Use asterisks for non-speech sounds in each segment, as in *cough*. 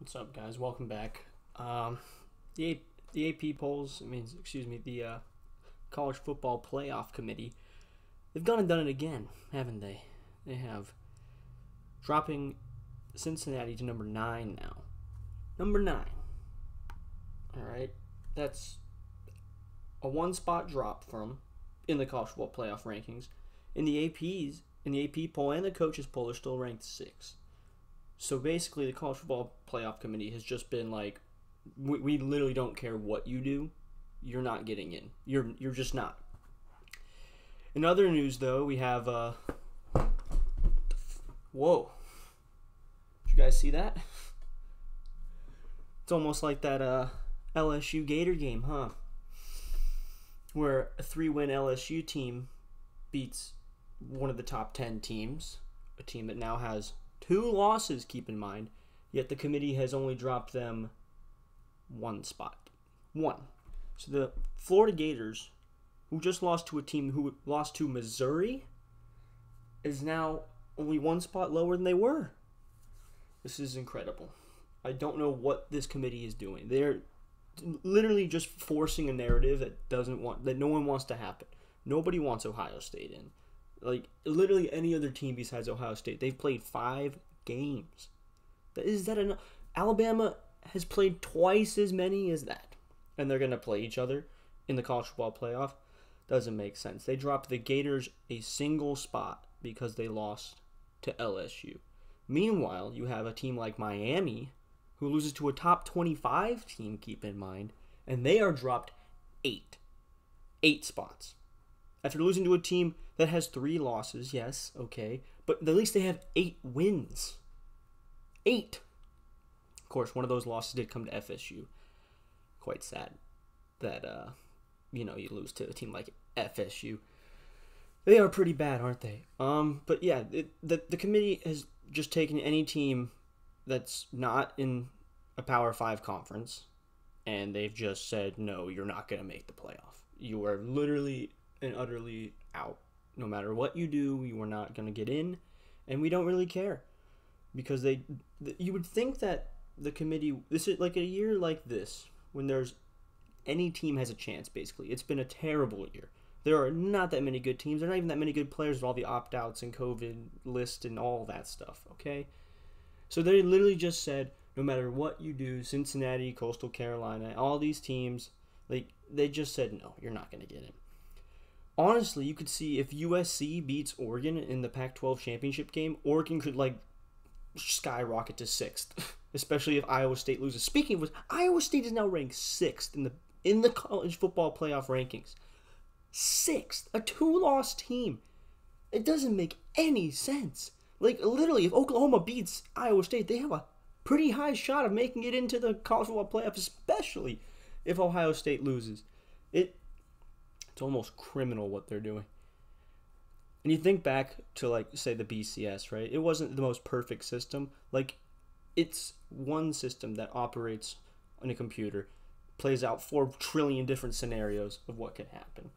What's up, guys? Welcome back. Um, the the AP polls, I mean, excuse me, the uh, college football playoff committee, they've gone and done it again, haven't they? They have dropping Cincinnati to number nine now. Number nine. All right, that's a one spot drop from in the college football playoff rankings. In the APs, in the AP poll and the coaches poll, they're still ranked six. So basically, the college football playoff committee has just been like, we, we literally don't care what you do, you're not getting in. You're you're just not. In other news, though, we have uh, whoa. Did you guys see that? It's almost like that uh, LSU Gator game, huh? Where a three-win LSU team beats one of the top ten teams, a team that now has two losses, keep in mind, yet the committee has only dropped them one spot. One. So the Florida Gators, who just lost to a team who lost to Missouri, is now only one spot lower than they were. This is incredible. I don't know what this committee is doing. They're literally just forcing a narrative that doesn't want that no one wants to happen. Nobody wants Ohio State in like literally any other team besides Ohio State. They've played five games. Is that enough? Alabama has played twice as many as that, and they're gonna play each other in the college football playoff. Doesn't make sense. They dropped the Gators a single spot because they lost to LSU. Meanwhile, you have a team like Miami who loses to a top 25 team, keep in mind, and they are dropped eight. Eight spots. After losing to a team that has three losses, yes, okay, but at least they have eight wins. Eight. Of course, one of those losses did come to FSU. Quite sad that, uh, you know, you lose to a team like FSU. They are pretty bad, aren't they? Um, but yeah, it, the the committee has just taken any team that's not in a Power Five conference, and they've just said, no, you're not going to make the playoff. You are literally and utterly out. No matter what you do, you are not going to get in, and we don't really care because they. You would think that the committee. This is like a year like this when there's any team has a chance. Basically, it's been a terrible year. There are not that many good teams. There are not even that many good players with all the opt outs and COVID list and all that stuff. Okay, so they literally just said, no matter what you do, Cincinnati, Coastal Carolina, all these teams, like they just said, no, you're not going to get in honestly, you could see if USC beats Oregon in the Pac-12 championship game, Oregon could like skyrocket to sixth, *laughs* especially if Iowa State loses. Speaking of which, Iowa State is now ranked sixth in the in the college football playoff rankings. Sixth, a two-loss team. It doesn't make any sense. Like literally, if Oklahoma beats Iowa State, they have a pretty high shot of making it into the college football playoff, especially if Ohio State loses. It it's almost criminal what they're doing. And you think back to like say the BCS, right? It wasn't the most perfect system. Like it's one system that operates on a computer, plays out 4 trillion different scenarios of what could happen.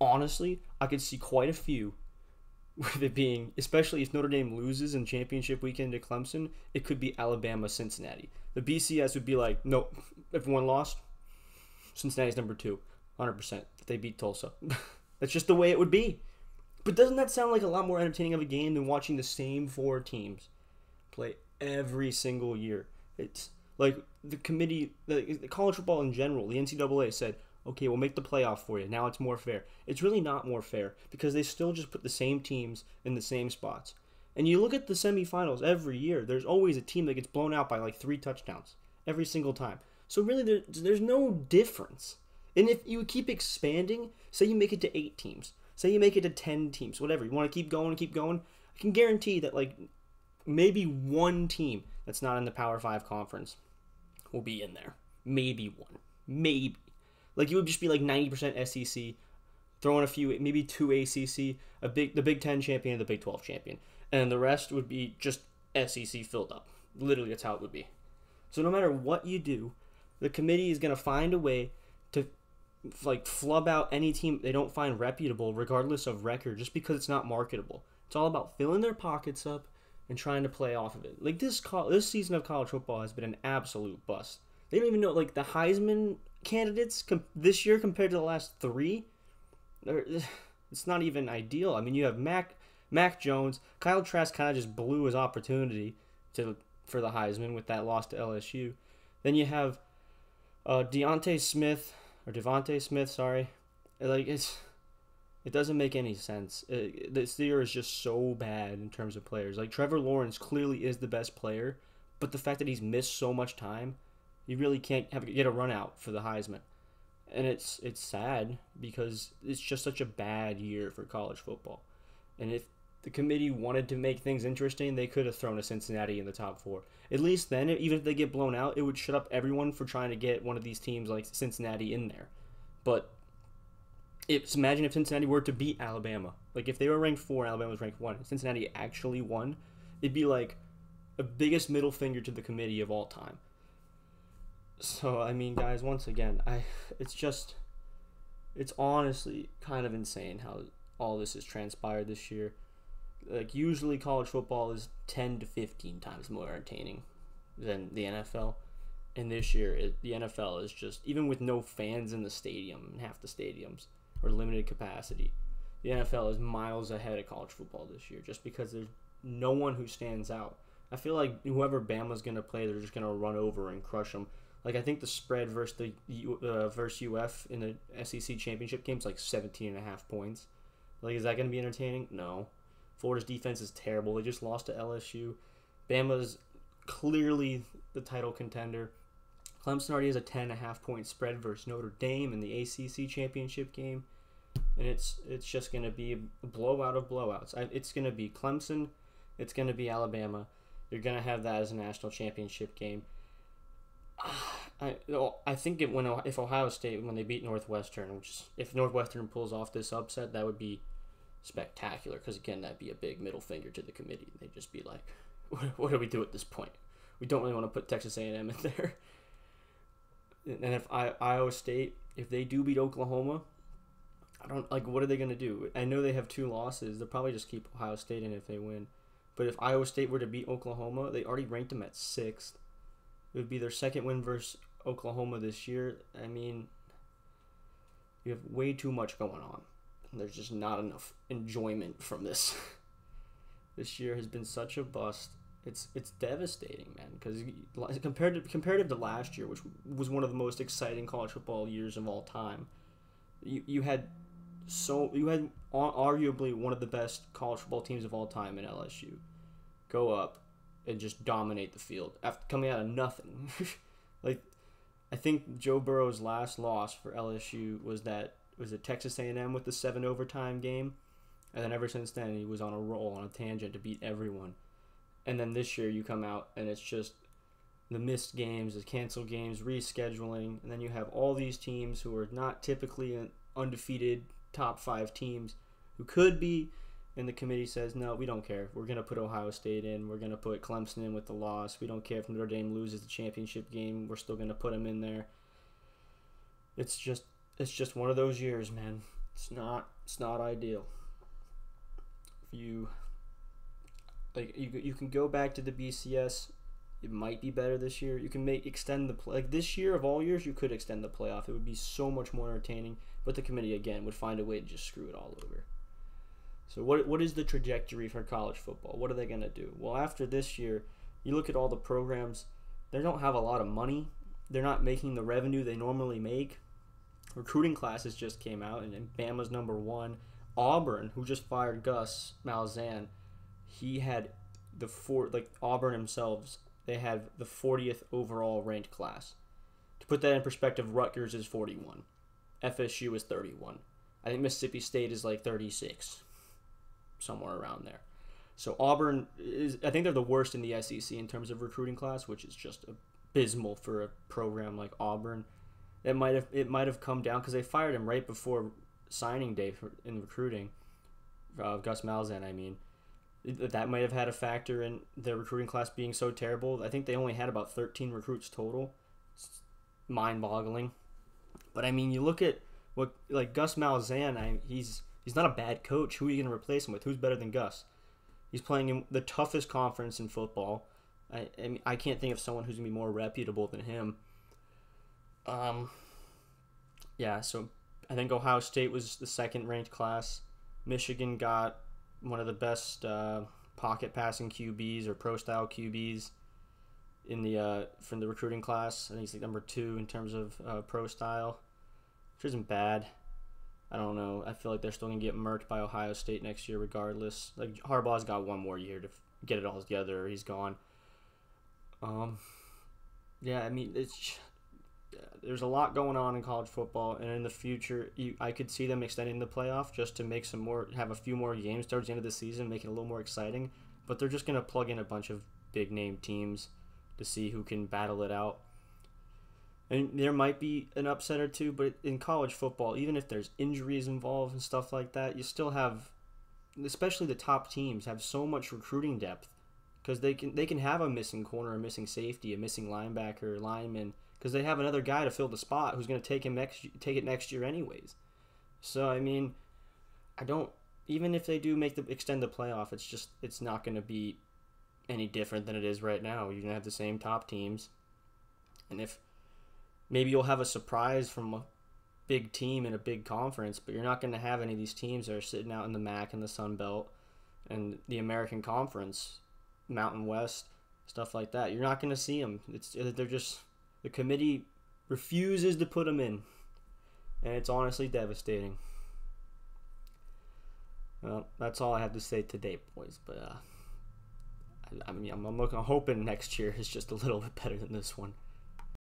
Honestly, I could see quite a few *laughs* with it being, especially if Notre Dame loses in championship weekend to Clemson, it could be Alabama Cincinnati. The BCS would be like, nope, *laughs* if one lost, Cincinnati's number two, 100% they beat Tulsa. *laughs* That's just the way it would be. But doesn't that sound like a lot more entertaining of a game than watching the same four teams play every single year? It's like the committee, the, college football in general, the NCAA said, okay, we'll make the playoff for you. Now it's more fair. It's really not more fair because they still just put the same teams in the same spots. And you look at the semifinals every year, there's always a team that gets blown out by like three touchdowns every single time. So really, there, there's no difference. And if you keep expanding, say you make it to eight teams, say you make it to 10 teams, whatever, you want to keep going, keep going, I can guarantee that, like, maybe one team that's not in the Power 5 conference will be in there. Maybe one. Maybe. Like, you would just be like 90% SEC, throwing a few, maybe two ACC, a big, the Big 10 champion the Big 12 champion. And the rest would be just SEC filled up. Literally, that's how it would be. So, no matter what you do, the committee is going to find a way to like flub out any team they don't find reputable regardless of record just because it's not marketable. It's all about filling their pockets up, and trying to play off of it. Like this call, this season of college football has been an absolute bust. They don't even know like the Heisman candidates com- this year compared to the last three. *sighs* It's not even ideal. I mean, you have Mac Mac Jones, Kyle Trask kind of just blew his opportunity to for the Heisman with that loss to LSU. Then you have uh, Deontay Smith or DeVonta Smith, sorry. Like it's it doesn't make any sense. It, this year is just so bad in terms of players. Like Trevor Lawrence clearly is the best player, but the fact that he's missed so much time, you really can't have get a run out for the Heisman. And it's it's sad because it's just such a bad year for college football. And if the committee wanted to make things interesting, they could have thrown a Cincinnati in the top four. At least then, even if they get blown out, it would shut up everyone for trying to get one of these teams like Cincinnati in there. But it's, imagine if Cincinnati were to beat Alabama. Like if they were ranked four, Alabama was ranked one, Cincinnati actually won, it'd be like the biggest middle finger to the committee of all time. So I mean, guys, once again, I it's just it's honestly kind of insane how all this has transpired this year. Like usually college football is 10 to 15 times more entertaining than the NFL. And this year, it, the NFL is just even with no fans in the stadium, and half the stadiums or limited capacity, the NFL is miles ahead of college football this year just because there's no one who stands out. I feel like whoever Bama's going to play, they're just going to run over and crush them. Like I think the spread versus the uh, versus UF in the SEC championship game is like 17 and a half points. Like is that going to be entertaining? No. Florida's defense is terrible. They just lost to LSU. Bama's clearly the title contender. Clemson already has a 10 and a half point spread versus Notre Dame in the ACC championship game. And it's it's just going to be a blowout of blowouts. It's going to be Clemson. It's going to be Alabama. You're going to have that as a national championship game. *sighs* I I think it when if Ohio State when they beat Northwestern, which is, if Northwestern pulls off this upset, that would be spectacular. Because again, that'd be a big middle finger to the committee. They'd just be like, *laughs* "What, do we do at this point? We don't really want to put Texas A&M in *laughs* there." And if I, Iowa State, if they do beat Oklahoma, I don't like. What are they gonna do? I know they have two losses. They'll probably just keep Ohio State in if they win. But if Iowa State were to beat Oklahoma, they already ranked them at sixth. It would be their second win versus Oklahoma this year. I mean, you have way too much going on. There's just not enough enjoyment from this. *laughs* this year has been such a bust. It's it's devastating, man. Because compared to comparative to last year, which was one of the most exciting college football years of all time, you you had so you had arguably one of the best college football teams of all time in LSU go up and just dominate the field after coming out of nothing. *laughs* like I think Joe Burrow's last loss for LSU was that was it Texas A&M with the seven overtime game, and then ever since then he was on a roll on a tangent to beat everyone. And then this year you come out and it's just the missed games, the canceled games, rescheduling, and then you have all these teams who are not typically undefeated top five teams who could be and the committee says, no, we don't care. We're going to put Ohio State in. We're going to put Clemson in with the loss. We don't care if Notre Dame loses the championship game. We're still going to put them in there. It's just it's just one of those years, man. It's not it's not ideal. If you like you you can go back to the BCS. It might be better this year. You can make extend the play like this year of all years. You could extend the playoff. It would be so much more entertaining. But the committee again would find a way to just screw it all over. So what what is the trajectory for college football? What are they going to do? Well, after this year, you look at all the programs, they don't have a lot of money. They're not making the revenue they normally make. Recruiting classes just came out, and Bama's number one. Auburn, who just fired Gus Malzahn, he had the four like Auburn themselves. They had the 40th overall ranked class. To put that in perspective, Rutgers is 41, FSU is 31. I think Mississippi State is like 36 somewhere around there. So Auburn is, I think they're the worst in the SEC in terms of recruiting class, which is just abysmal for a program like Auburn. It might have it might have come down because they fired him right before signing day for, in recruiting. Uh, Gus Malzahn, I mean, that might have had a factor in their recruiting class being so terrible. I think they only had about 13 recruits total. mind-boggling. But I mean, you look at what like Gus Malzahn, I, he's He's not a bad coach. Who are you going to replace him with? Who's better than Gus? He's playing in the toughest conference in football. I I, mean, I can't think of someone who's gonna be more reputable than him. Um. Yeah, so I think Ohio State was the second ranked class. Michigan got one of the best uh, pocket passing QBs or pro style QBs in the uh, from the recruiting class. I think he's like number two in terms of uh, pro style, which isn't bad. I don't know. I feel like they're still gonna get murked by Ohio State next year, regardless. Like Harbaugh's got one more year to get it all together, he's gone. Um, yeah, I mean it's there's a lot going on in college football, and in the future, you, I could see them extending the playoff just to make some more, have a few more games towards the end of the season, make it a little more exciting. But they're just gonna plug in a bunch of big name teams to see who can battle it out. And there might be an upset or two, but in college football, even if there's injuries involved and stuff like that, you still have, especially the top teams, have so much recruiting depth because they can they can have a missing corner, a missing safety, a missing linebacker, lineman, because they have another guy to fill the spot who's going to take him next take it next year anyways. So I mean, I don't even if they do make the extend the playoff, it's just it's not going to be any different than it is right now. You're going to have the same top teams, and if maybe you'll have a surprise from a big team in a big conference, but you're not going to have any of these teams that are sitting out in the MAC and the Sun Belt and the American Conference, Mountain West, stuff like that. You're not going to see them. It's they're just the committee refuses to put them in, and it's honestly devastating. Well, that's all I have to say today, boys. But uh, I, I mean, I'm, I'm looking, I'm hoping next year is just a little bit better than this one.